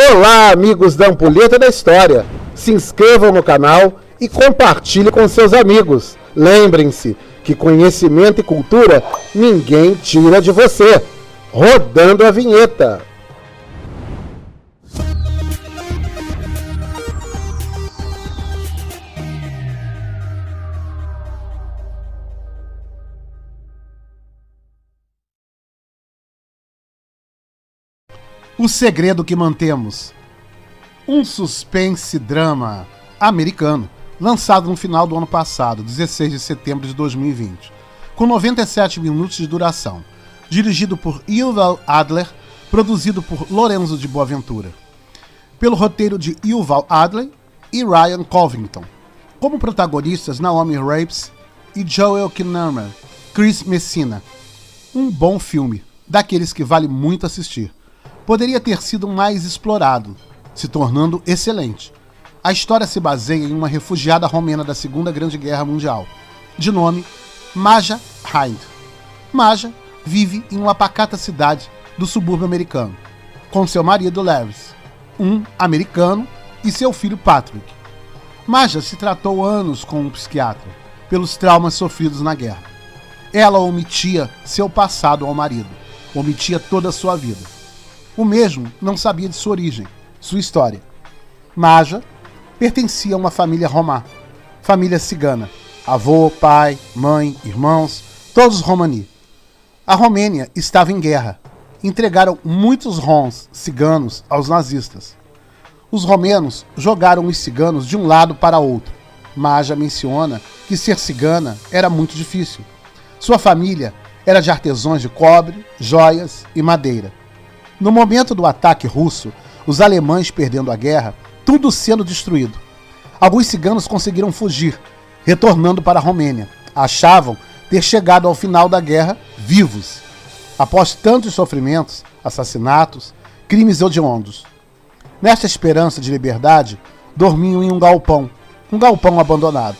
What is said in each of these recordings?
Olá, amigos da Ampulheta da História. Se inscrevam no canal e compartilhe com seus amigos. Lembrem-se que conhecimento e cultura ninguém tira de você. Rodando a vinheta. O segredo que mantemos. Um suspense drama americano, lançado no final do ano passado, 16 de setembro de 2020, com 97 minutos de duração, dirigido por Yuval Adler, produzido por Lorenzo de Boaventura, pelo roteiro de Yuval Adler e Ryan Covington, como protagonistas Naomi Rapes e Joel Kinnaman, Chris Messina. Um bom filme, daqueles que vale muito assistir poderia ter sido mais explorado, se tornando excelente. A história se baseia em uma refugiada romena da Segunda Grande Guerra Mundial, de nome Maja Hind. Maja vive em uma pacata cidade do subúrbio americano, com seu marido Lewis, um americano, e seu filho Patrick. Maja se tratou anos com um psiquiatra pelos traumas sofridos na guerra. Ela omitia seu passado ao marido, omitia toda a sua vida o mesmo não sabia de sua origem, sua história. Maja pertencia a uma família romá, família cigana. Avô, pai, mãe, irmãos, todos romani. A Romênia estava em guerra. Entregaram muitos rons ciganos aos nazistas. Os romenos jogaram os ciganos de um lado para outro. Maja menciona que ser cigana era muito difícil. Sua família era de artesãos de cobre, joias e madeira. No momento do ataque russo, os alemães perdendo a guerra, tudo sendo destruído. Alguns ciganos conseguiram fugir, retornando para a Romênia. Achavam ter chegado ao final da guerra vivos, após tantos sofrimentos, assassinatos, crimes hediondos. Nesta esperança de liberdade, dormiam em um galpão, um galpão abandonado.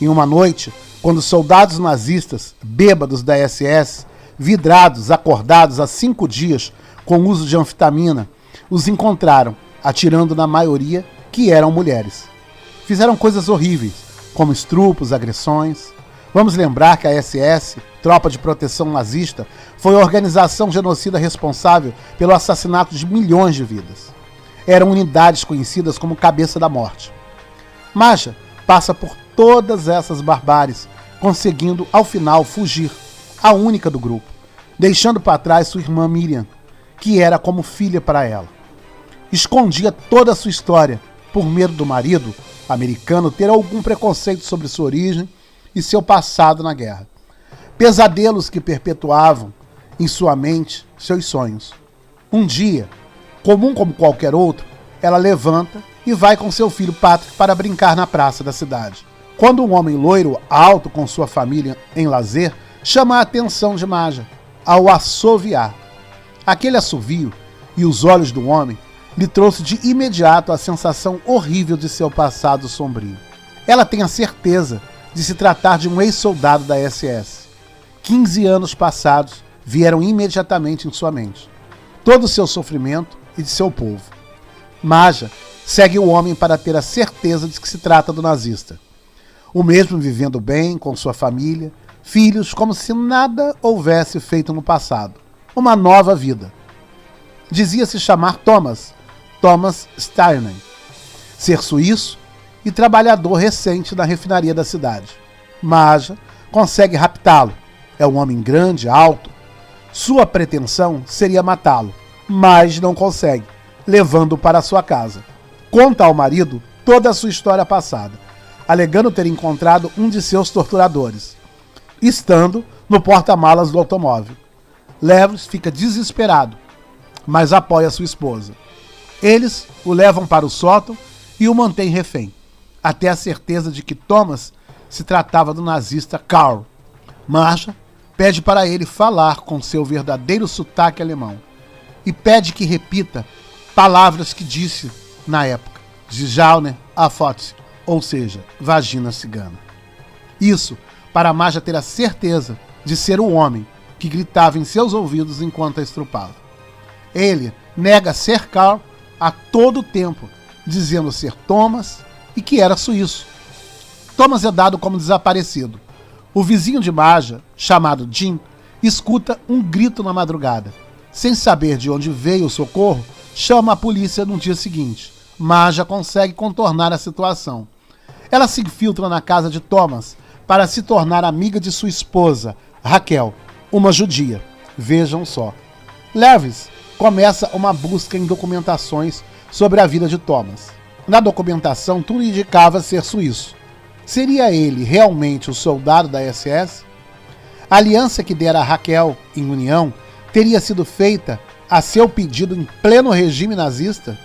Em uma noite, quando soldados nazistas, bêbados da SS, vidrados, acordados há cinco dias, com uso de anfetamina, os encontraram, atirando na maioria que eram mulheres. Fizeram coisas horríveis, como estrupos, agressões. Vamos lembrar que a SS, Tropa de Proteção Nazista, foi a organização genocida responsável pelo assassinato de milhões de vidas. Eram unidades conhecidas como Cabeça da Morte. Maja passa por todas essas barbáries, conseguindo ao final fugir, a única do grupo, deixando para trás sua irmã Miriam, que era como filha para ela. Escondia toda a sua história, por medo do marido americano ter algum preconceito sobre sua origem e seu passado na guerra. Pesadelos que perpetuavam em sua mente seus sonhos. Um dia, comum como qualquer outro, ela levanta e vai com seu filho Patrick para brincar na praça da cidade. Quando um homem loiro, alto com sua família em lazer, chama a atenção de Maja ao assoviar. Aquele assovio e os olhos do homem lhe trouxe de imediato a sensação horrível de seu passado sombrio. Ela tem a certeza de se tratar de um ex-soldado da SS. 15 anos passados vieram imediatamente em sua mente. Todo o seu sofrimento e de seu povo. Maja segue o homem para ter a certeza de que se trata do nazista. O mesmo vivendo bem com sua família, filhos, como se nada houvesse feito no passado uma nova vida. Dizia-se chamar Thomas, Thomas Steiner, ser suíço e trabalhador recente na refinaria da cidade. Maja consegue raptá-lo. É um homem grande, alto. Sua pretensão seria matá-lo, mas não consegue, levando-o para sua casa. Conta ao marido toda a sua história passada, alegando ter encontrado um de seus torturadores, estando no porta-malas do automóvel. Levros fica desesperado, mas apoia sua esposa. Eles o levam para o sótão e o mantêm refém, até a certeza de que Thomas se tratava do nazista Karl. Marcha pede para ele falar com seu verdadeiro sotaque alemão e pede que repita palavras que disse na época, de Jauner a Fotze, ou seja, vagina cigana. Isso para Marja ter a certeza de ser o homem que gritava em seus ouvidos enquanto a estrupava. Ele nega ser Carl a todo tempo, dizendo ser Thomas e que era suíço. Thomas é dado como desaparecido. O vizinho de Maja, chamado Jim, escuta um grito na madrugada. Sem saber de onde veio o socorro, chama a polícia no dia seguinte. Maja consegue contornar a situação. Ela se infiltra na casa de Thomas para se tornar amiga de sua esposa, Raquel, uma judia. Vejam só. Levis começa uma busca em documentações sobre a vida de Thomas. Na documentação, tudo indicava ser suíço. Seria ele realmente o soldado da SS? A aliança que dera a Raquel em união teria sido feita a seu pedido em pleno regime nazista?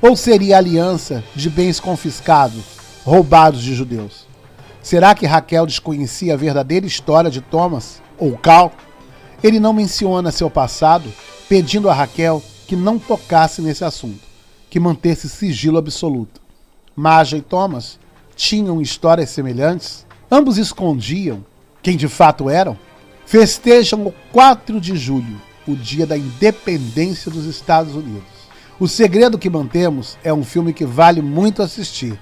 Ou seria aliança de bens confiscados, roubados de judeus? Será que Raquel desconhecia a verdadeira história de Thomas ou Cal? Ele não menciona seu passado, pedindo a Raquel que não tocasse nesse assunto, que mantesse sigilo absoluto. Maja e Thomas tinham histórias semelhantes? Ambos escondiam quem de fato eram? Festejam o 4 de julho, o dia da independência dos Estados Unidos. O Segredo que Mantemos é um filme que vale muito assistir.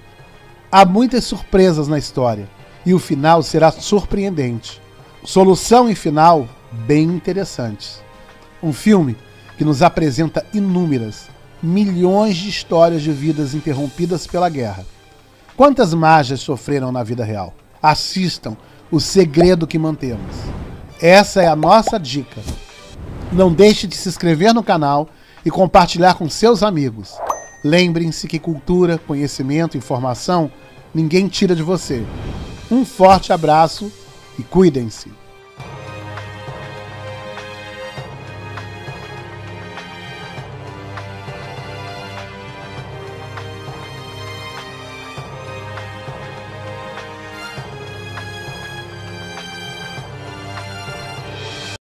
Há muitas surpresas na história e o final será surpreendente. Solução e final bem interessantes. Um filme que nos apresenta inúmeras, milhões de histórias de vidas interrompidas pela guerra. Quantas mágias sofreram na vida real? Assistam O Segredo que Mantemos. Essa é a nossa dica. Não deixe de se inscrever no canal e compartilhar com seus amigos. Lembrem-se que cultura, conhecimento, informação ninguém tira de você. Um forte abraço e cuidem-se.